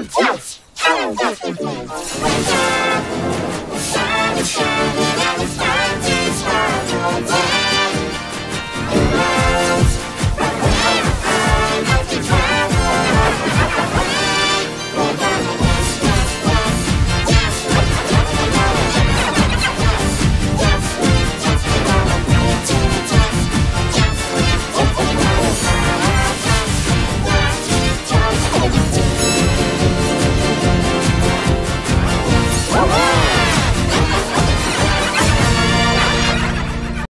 Yes.